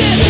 Yeah.